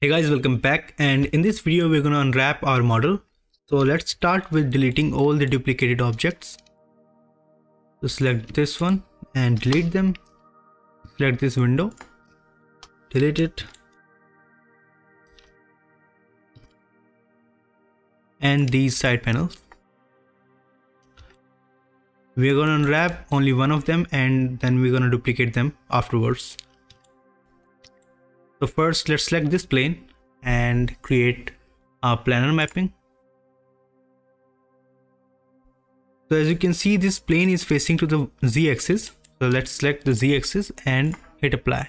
Hey guys, welcome back and in this video we're gonna unwrap our model. So let's start with deleting all the duplicated objects. So select this one and delete them. Select this window, delete it. And these side panels. We're gonna unwrap only one of them and then we're gonna duplicate them afterwards. So first let's select this plane and create a planar mapping. So as you can see this plane is facing to the z-axis. So let's select the z-axis and hit apply.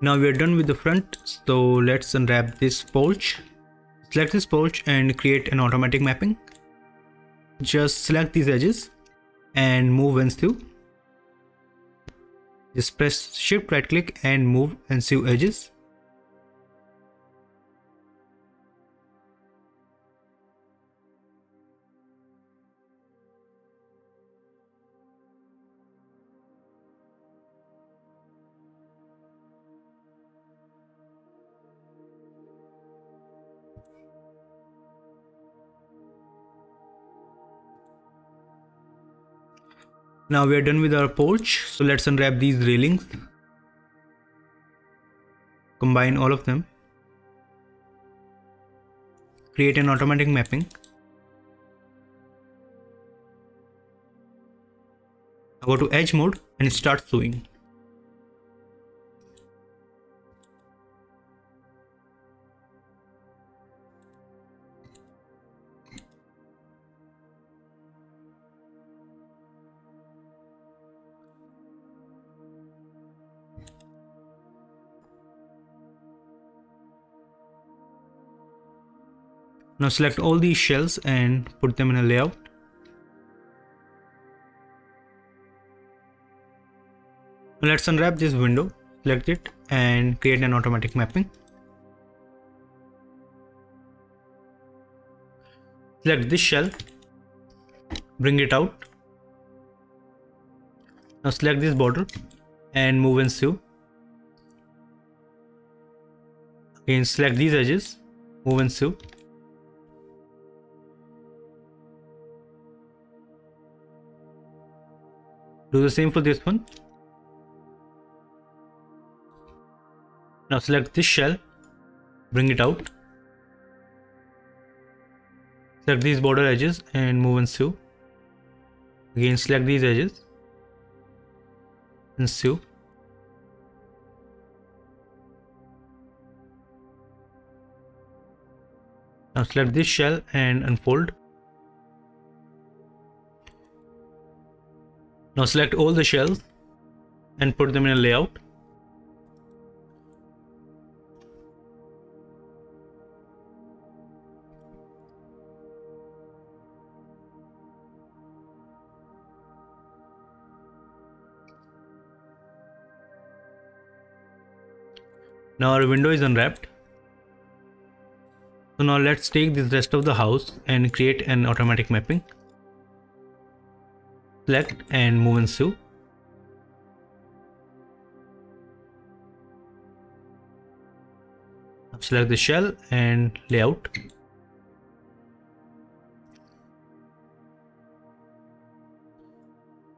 Now we are done with the front. So let's unwrap this pouch. Select this pouch and create an automatic mapping just select these edges and move and sew. Just press shift right click and move and sew edges Now we are done with our porch. So let's unwrap these railings. Combine all of them. Create an automatic mapping. Go to edge mode and start sewing. Now select all these shells and put them in a layout. Now let's unwrap this window, select it and create an automatic mapping. Select this shell, bring it out. Now select this border and move and sew. Again select these edges, move and sew. Do the same for this one. Now select this shell. Bring it out. Select these border edges and move and sew. Again select these edges and sew. Now select this shell and unfold Now select all the shells and put them in a layout. Now our window is unwrapped. So now let's take the rest of the house and create an automatic mapping select and move and sew. Select the shell and layout.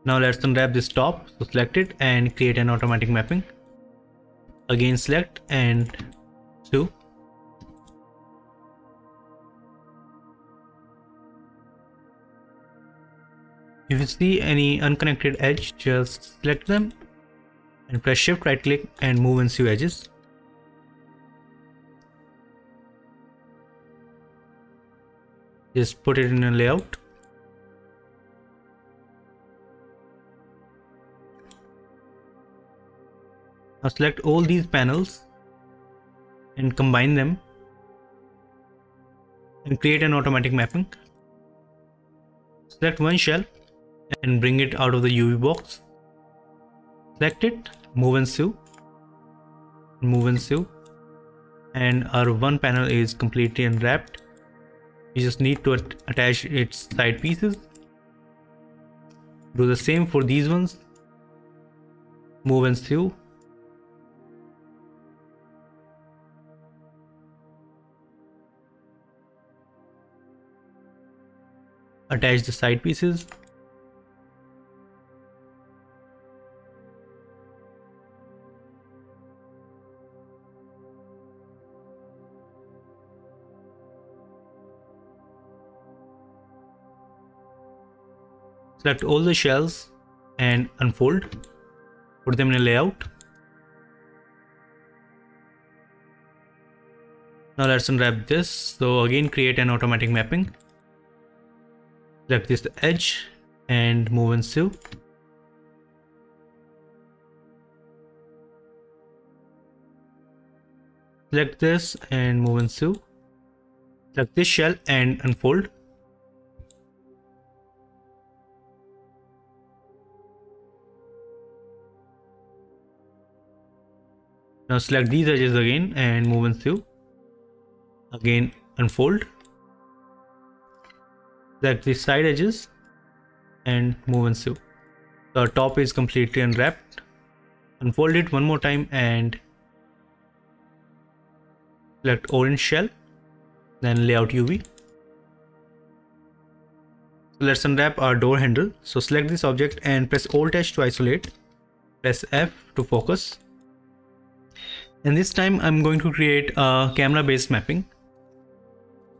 Now let's unwrap this top. So select it and create an automatic mapping. Again select and sew. If you see any unconnected edge, just select them and press shift right click and move and sew edges. Just put it in a layout. Now select all these panels and combine them and create an automatic mapping. Select one shell and bring it out of the UV box. Select it, move and sew, move and sew, and our one panel is completely unwrapped. You just need to attach its side pieces. Do the same for these ones. Move and sew. Attach the side pieces. Select all the shells and unfold put them in a layout. Now let's unwrap this. So again create an automatic mapping. Select this edge and move and sew. Select this and move and sew. Select this shell and unfold Now select these edges again and move and sew. Again unfold. Select the side edges and move and sew. The top is completely unwrapped. Unfold it one more time and select orient shell. Then layout UV. So let's unwrap our door handle. So select this object and press Alt H to isolate. Press F to focus and this time I'm going to create a camera based mapping.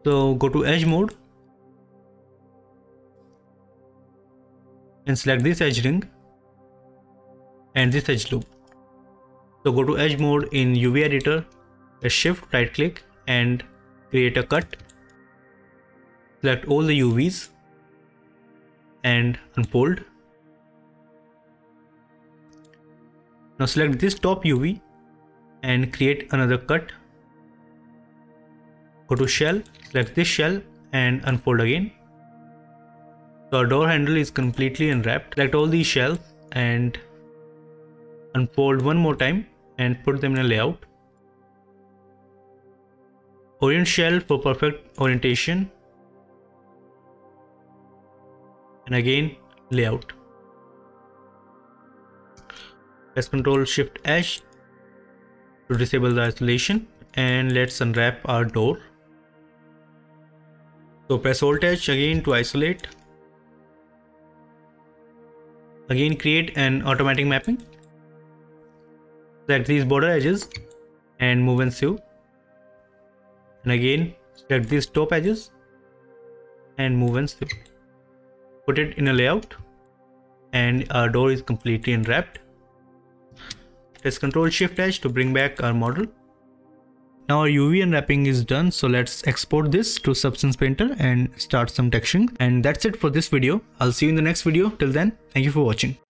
So go to edge mode. And select this edge ring. And this edge loop. So go to edge mode in UV editor. Shift right click and create a cut. Select all the UVs and unfold. Now select this top UV and create another cut. Go to shell select this shell and unfold again. So our door handle is completely unwrapped. Select all these shells and unfold one more time and put them in a layout. Orient shell for perfect orientation. And again layout. Press ctrl shift h to disable the isolation and let's unwrap our door. So press Alt H again to isolate. Again create an automatic mapping. Select these border edges and move and sew. And again select these top edges and move and sew. Put it in a layout and our door is completely unwrapped. Press Ctrl Shift H to bring back our model. Now our UV unwrapping is done so let's export this to Substance Painter and start some texturing and that's it for this video. I'll see you in the next video. Till then, thank you for watching.